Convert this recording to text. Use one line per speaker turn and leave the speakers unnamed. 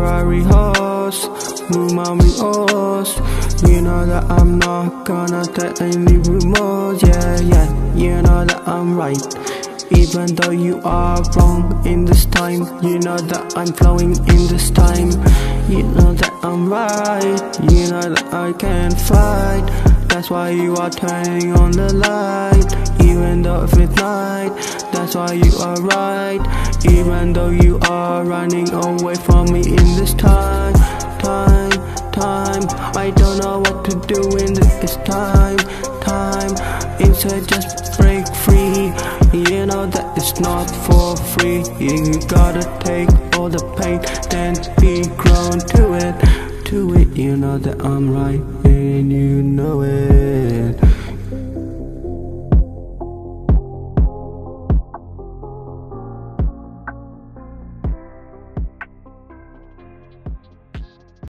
Ferrari horse, move horse. You know that I'm not gonna take any rumors, yeah, yeah. You know that I'm right. Even though you are wrong in this time, you know that I'm flowing in this time. You know that I'm right, you know that I can't fight. That's why you are turning on the light, even though if it's night. That's why you are right, even though you are running away from me this time, time, time. I don't know what to do in this time, time. Instead, just break free. You know that it's not for free. You gotta take all the pain, then be grown to it, to it. You know that I'm right, and you know it.